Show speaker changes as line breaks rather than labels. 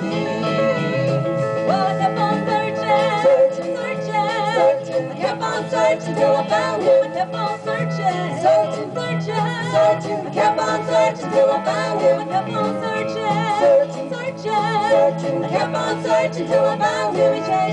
searching,
Searching,
searching,
searching,
I kept on searching till I found
you.
I
kept on searching,
Searching,
searching,
Searching, I kept on searching till I found
I kept on searching,
Searching,
searching,
Searching, I kept on searching till I found you.